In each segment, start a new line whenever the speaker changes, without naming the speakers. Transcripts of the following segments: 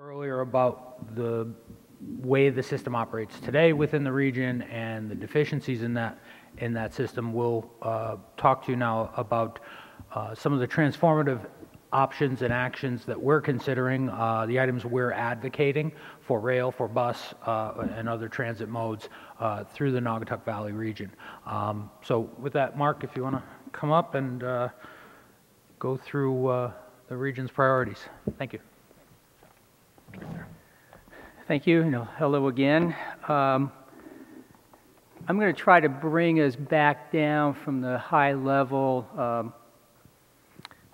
earlier about the way the system operates today within the region and the deficiencies in that, in that system. We'll uh, talk to you now about uh, some of the transformative options and actions that we're considering, uh, the items we're advocating for rail, for bus, uh, and other transit modes uh, through the Naugatuck Valley region. Um, So with that, Mark, if you want to come up and uh, go through the region's priorities. Thank you.
Thank you. Know, hello again. Um, I'm going to try to bring us back down from the high level um,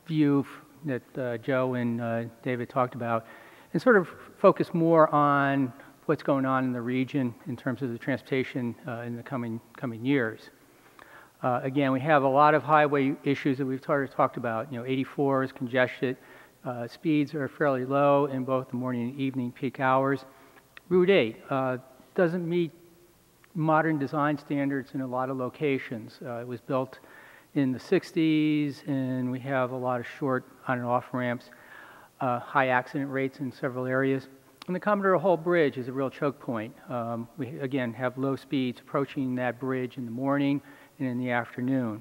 view that uh, Joe and uh, David talked about and sort of focus more on what's going on in the region in terms of the transportation uh, in the coming, coming years. Uh, again, we have a lot of highway issues that we've already talked about. You know, 84 is congested. Uh, speeds are fairly low in both the morning and evening peak hours. Route 8 uh, doesn't meet modern design standards in a lot of locations. Uh, it was built in the 60s, and we have a lot of short on and off ramps, uh, high accident rates in several areas. And the Commodore Hull Bridge is a real choke point. Um, we, again, have low speeds approaching that bridge in the morning and in the afternoon.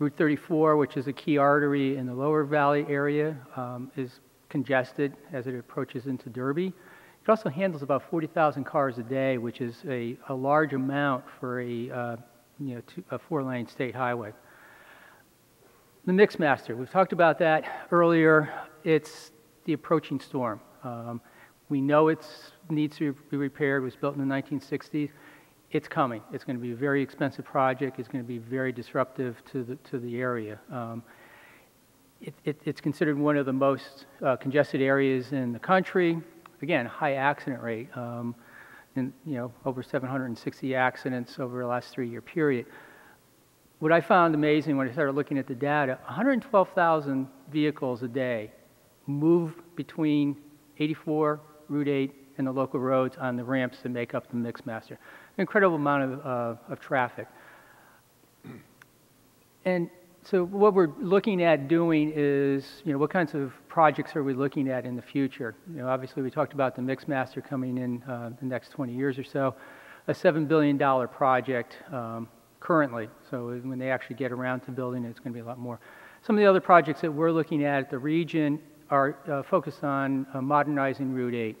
Route 34, which is a key artery in the lower valley area, um, is congested as it approaches into Derby. It also handles about 40,000 cars a day, which is a, a large amount for a, uh, you know, two, a four-lane state highway. The Mixmaster, we've talked about that earlier. It's the approaching storm. Um, we know it needs to be repaired. It was built in the 1960s. It's coming. It's going to be a very expensive project. It's going to be very disruptive to the, to the area. Um, it, it, it's considered one of the most uh, congested areas in the country. Again, high accident rate. Um, and, you know, over 760 accidents over the last three-year period. What I found amazing when I started looking at the data, 112,000 vehicles a day move between 84, Route 8, and the local roads on the ramps that make up the Mixmaster. An incredible amount of, uh, of traffic. And so what we're looking at doing is, you know, what kinds of projects are we looking at in the future? You know, obviously we talked about the Mixmaster coming in uh, the next 20 years or so, a $7 billion project um, currently. So when they actually get around to building it, it's going to be a lot more. Some of the other projects that we're looking at at the region are uh, focused on uh, modernizing Route 8.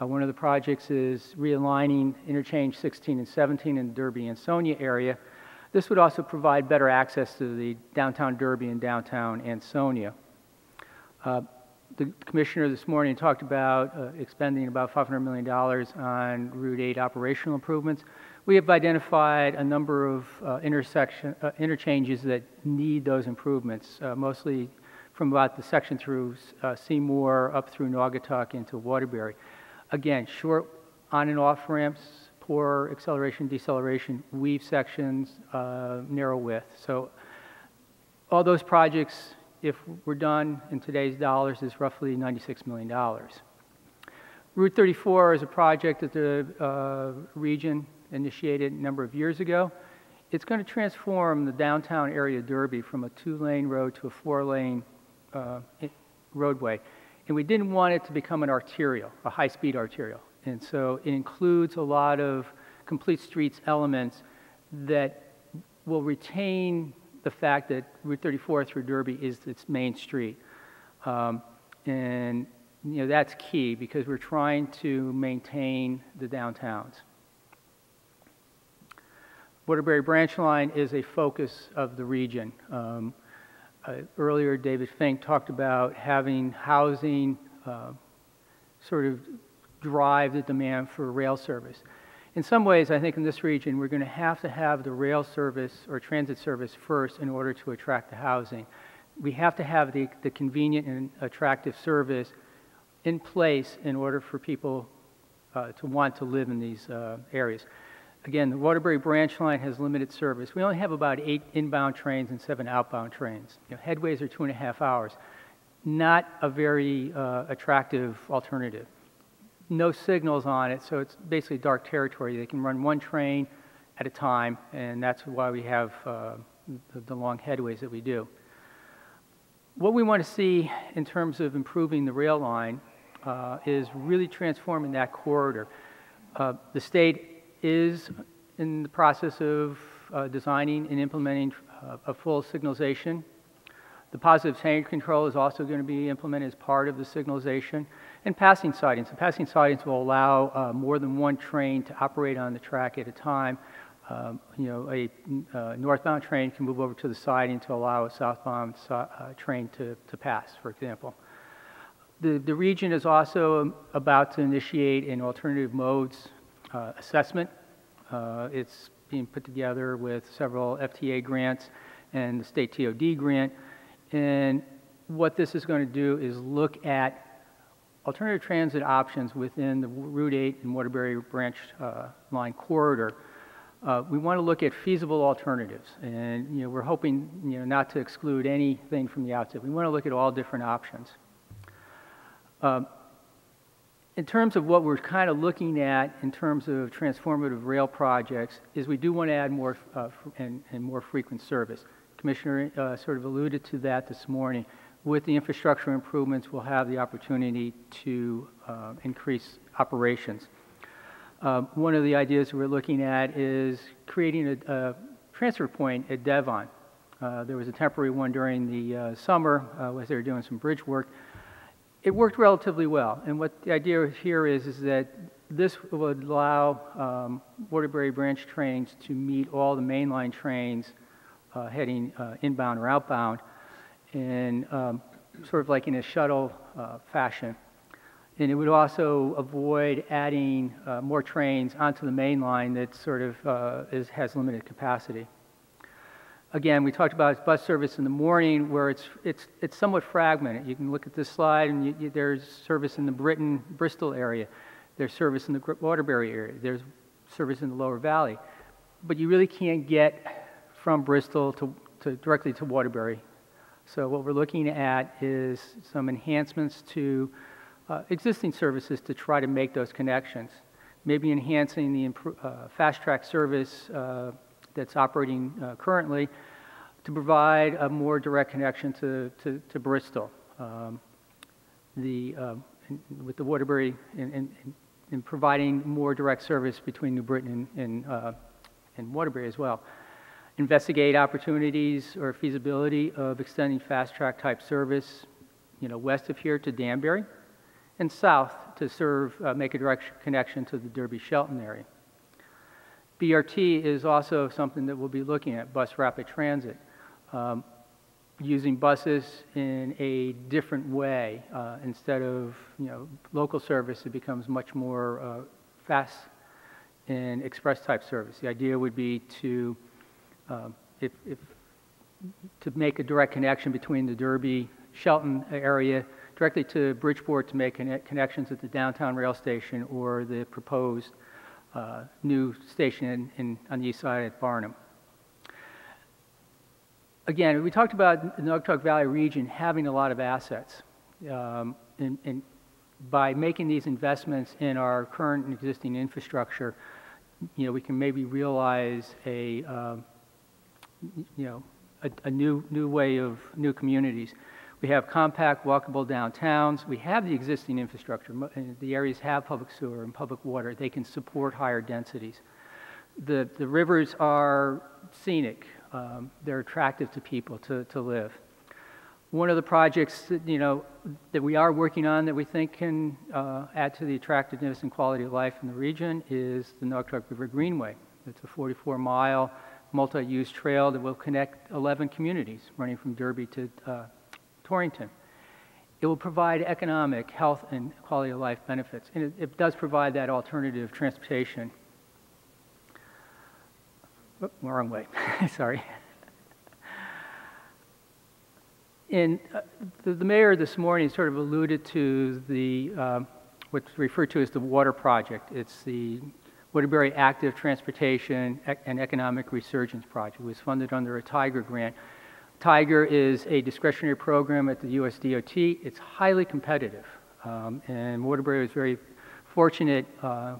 Uh, one of the projects is realigning interchange 16 and 17 in the Derby Ansonia area. This would also provide better access to the downtown Derby and downtown Ansonia. Uh, the commissioner this morning talked about uh, expending about $500 million on Route 8 operational improvements. We have identified a number of uh, intersection, uh, interchanges that need those improvements, uh, mostly from about the section through uh, Seymour up through Naugatuck into Waterbury. Again, short on and off ramps, poor acceleration, deceleration, weave sections, uh, narrow width. So all those projects, if we're done in today's dollars, is roughly $96 million. Route 34 is a project that the uh, region initiated a number of years ago. It's going to transform the downtown area of Derby from a two-lane road to a four-lane uh, roadway. And we didn't want it to become an arterial, a high-speed arterial. And so it includes a lot of complete streets elements that will retain the fact that Route 34 through Derby is its main street. Um, and you know, that's key because we're trying to maintain the downtowns. Waterbury Branch Line is a focus of the region. Um, uh, earlier, David Fink talked about having housing uh, sort of drive the demand for rail service. In some ways, I think in this region, we're going to have to have the rail service or transit service first in order to attract the housing. We have to have the, the convenient and attractive service in place in order for people uh, to want to live in these uh, areas. Again, the Waterbury branch line has limited service. We only have about eight inbound trains and seven outbound trains. You know, headways are two and a half hours. Not a very uh, attractive alternative. No signals on it, so it's basically dark territory. They can run one train at a time, and that's why we have uh, the, the long headways that we do. What we want to see in terms of improving the rail line uh, is really transforming that corridor. Uh, The state is in the process of uh, designing and implementing uh, a full signalization. The positive train control is also going to be implemented as part of the signalization. And passing sidings. The passing sidings will allow uh, more than one train to operate on the track at a time. Um, You know, a uh, northbound train can move over to the siding to allow a southbound so- uh, train to to pass, for example. The, the region is also about to initiate an alternative modes uh, assessment. Uh, It's being put together with several FTA grants and the state TOD grant. And what this is going to do is look at alternative transit options within the Route 8 and Waterbury Branch uh, Line corridor. Uh, We want to look at feasible alternatives, and, you know, we're hoping, you know, not to exclude anything from the outset. We want to look at all different options. Um, In terms of what we're kind of looking at in terms of transformative rail projects, is we do want to add more uh, and and more frequent service. Commissioner uh, sort of alluded to that this morning. With the infrastructure improvements, we'll have the opportunity to uh, increase operations. Um, One of the ideas we're looking at is creating a, a transfer point at Devon. Uh, There was a temporary one during the uh, summer, uh, as they were doing some bridge work. It worked relatively well, and what the idea here is, is that this would allow um, Waterbury Branch trains to meet all the mainline trains uh, heading uh, inbound or outbound, in um, sort of like in a shuttle uh, fashion. And it would also avoid adding uh, more trains onto the main line that sort of uh, is, has limited capacity. Again, we talked about bus service in the morning where it's, it's, it's somewhat fragmented. You can look at this slide and you, you, there's service in the Britain, Bristol area. There's service in the Waterbury area. There's service in the Lower Valley. But you really can't get from Bristol to, to directly to Waterbury. So what we're looking at is some enhancements to uh, existing services to try to make those connections. Maybe enhancing the uh, fast track service uh, that's operating uh, currently to provide a more direct connection to, to, to Bristol. Um, the, um, with the Waterbury and, and, providing more direct service between New Britain and, and, uh, and Waterbury as well. Investigate opportunities or feasibility of extending fast track type service, you know, west of here to Danbury and south to serve, uh, make a direct connection to the Derby Shelton area. BRT is also something that we'll be looking at, bus rapid transit. Um, using buses in a different way. Uh, instead of, you know, local service, it becomes much more uh, fast and express type service. The idea would be to, if, if, to make a direct connection between the Derby Shelton area directly to Bridgeport to make conne- connections at the downtown rail station or the proposed uh, new station in, in, on the east side at Barnum. Again, we talked about the Naugatuck Valley region having a lot of assets. Um, and, and by making these investments in our current and existing infrastructure, you know, we can maybe realize a, um, you know, a, a new, new way of new communities. We have compact, walkable downtowns. We have the existing infrastructure. The areas have public sewer and public water. They can support higher densities. The, the rivers are scenic. Um, they're attractive to people to, to live. One of the projects that, you know, that we are working on that we think can uh, add to the attractiveness and quality of life in the region is the Naugatuck River Greenway. It's a 44-mile multi-use trail that will connect 11 communities running from Derby to uh, Torrington. It will provide economic, health, and quality of life benefits, and it, it does provide that alternative transportation. Oh, wrong way, sorry. And uh, the, the mayor this morning sort of alluded to the, um, what's referred to as the water project. It's the Waterbury Active Transportation and Economic Resurgence Project. It was funded under a Tiger grant. Tiger is a discretionary program at the US DOT. It's highly competitive. Um, and Waterbury was very fortunate uh,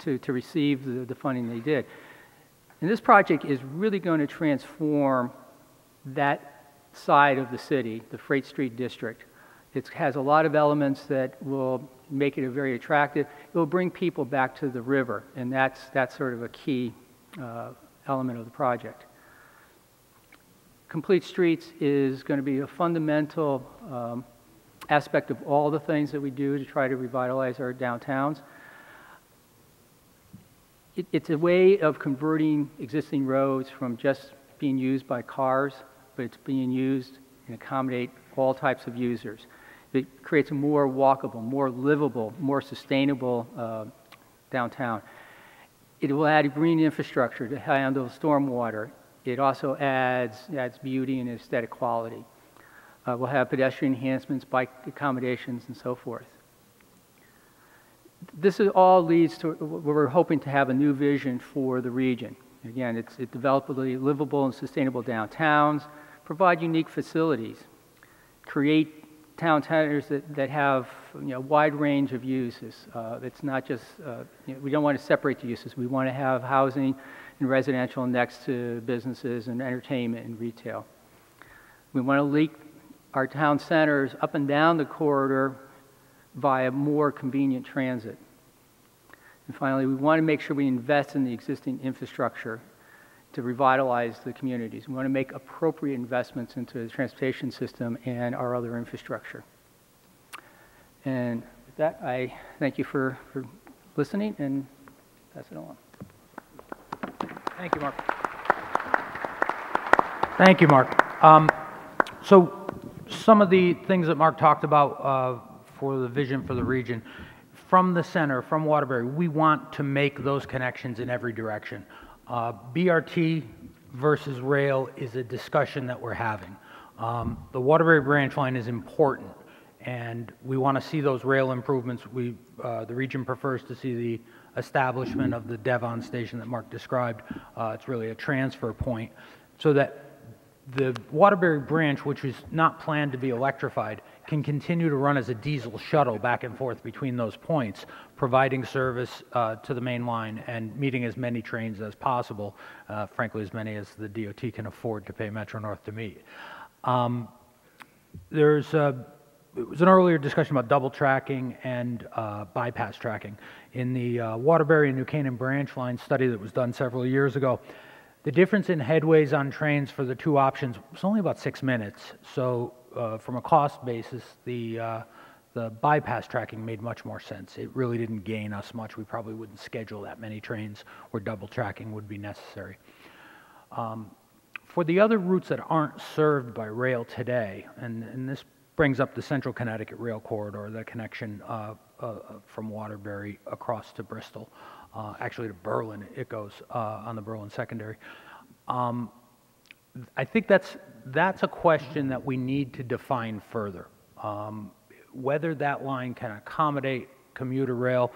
to, to receive the, the funding they did. And this project is really going to transform that side of the city, the Freight Street District. It has a lot of elements that will make it very attractive. It will bring people back to the river, and that's, that's sort of a key uh, element of the project. Complete Streets is going to be a fundamental um, aspect of all the things that we do to try to revitalize our downtowns. It, it's a way of converting existing roads from just being used by cars, but it's being used and accommodate all types of users. It creates a more walkable, more livable, more sustainable uh, downtown. It will add green infrastructure to handle stormwater. It also adds, adds beauty and aesthetic quality. Uh, we'll have pedestrian enhancements, bike accommodations, and so forth. This is, all leads to, we're hoping to have a new vision for the region. Again, it's it develop livable and sustainable downtowns, provide unique facilities, create town centers that, that have you know, a wide range of uses. Uh, it's not just, uh, you know, we don't want to separate the uses. We want to have housing and residential next to businesses and entertainment and retail. We want to link our town centers up and down the corridor via more convenient transit. And finally, we want to make sure we invest in the existing infrastructure to revitalize the communities. We want to make appropriate investments into the transportation system and our other infrastructure. And with that, I thank you for, for listening and pass it on.
Thank you, Mark. Thank you, Mark. Um, so some of the things that Mark talked about uh, for the vision for the region, from the center, from Waterbury, we want to make those connections in every direction. Uh, BRT versus rail is a discussion that we're having. Um, the Waterbury branch line is important, and we want to see those rail improvements. We, uh, the region prefers to see the establishment of the Devon station that Mark described. Uh, it's really a transfer point so that the Waterbury branch, which is not planned to be electrified, can continue to run as a diesel shuttle back and forth between those points, providing service uh, to the main line and meeting as many trains as possible, uh, frankly, as many as the DOT can afford to pay Metro North to meet. Um, there's a, it was an earlier discussion about double tracking and uh, bypass tracking. In the uh, Waterbury and New Canaan branch line study that was done several years ago, the difference in headways on trains for the two options was only about six minutes. So, uh, from a cost basis, the uh, the bypass tracking made much more sense. It really didn't gain us much. We probably wouldn't schedule that many trains where double tracking would be necessary. Um, for the other routes that aren't served by rail today, and, and this brings up the Central Connecticut Rail Corridor, the connection uh, uh from Waterbury across to Bristol uh, actually to Berlin, it goes uh, on the Berlin Secondary. Um, I think that's, that's a question that we need to define further. Um, whether that line can accommodate commuter rail,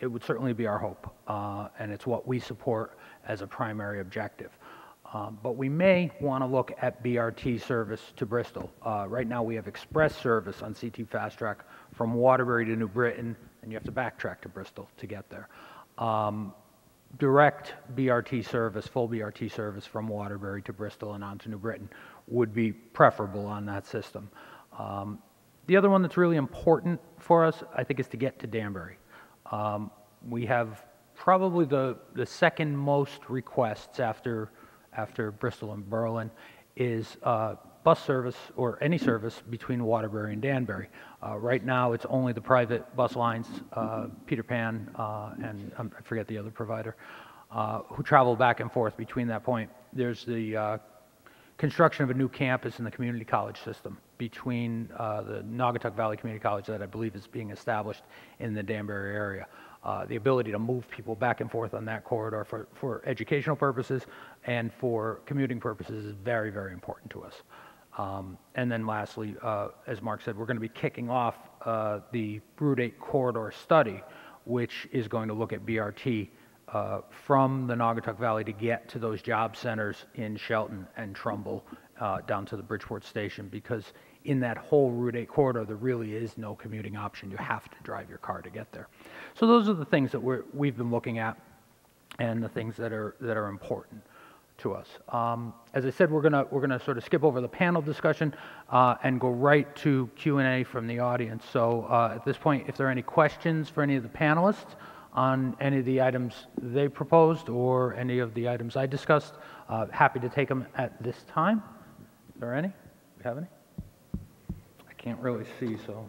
it would certainly be our hope, uh, and it's what we support as a primary objective. Um, but we may want to look at BRT service to Bristol. Uh, right now, we have express service on CT Fast Track from Waterbury to New Britain, and you have to backtrack to Bristol to get there um, direct BRT service, full BRT service from Waterbury to Bristol and on to New Britain would be preferable on that system. Um, the other one that's really important for us, I think, is to get to Danbury. Um, we have probably the, the second most requests after, after Bristol and Berlin is uh, bus service or any service between Waterbury and Danbury. Uh, right now, it's only the private bus lines, uh, Peter Pan uh, and um, I forget the other provider, who travel back and forth between that point. There's the construction of a new campus in the community college system between uh, the Naugatuck Valley Community College that I believe is being established in the Danbury area. Uh, the ability to move people back and forth on that corridor for, for educational purposes and for commuting purposes is very, very important to us. Um, and then lastly, uh, as Mark said, we're going to be kicking off uh, the Route 8 corridor study, which is going to look at BRT uh, from the Naugatuck Valley to get to those job centers in Shelton and Trumbull uh, down to the Bridgeport station because in that whole Route 8 corridor, there really is no commuting option. You have to drive your car to get there. So those are the things that we're, we've been looking at and the things that are, that are important. To us. Um, As I said, we're going to, we're to sort of skip over the panel discussion uh, and go right to Q and A from the audience. So uh, at this point, if there are any questions for any of the panelists on any of the items they proposed or any of the items I discussed, uh, happy to take them at this time. Is there any? We have any? I can't really see, so.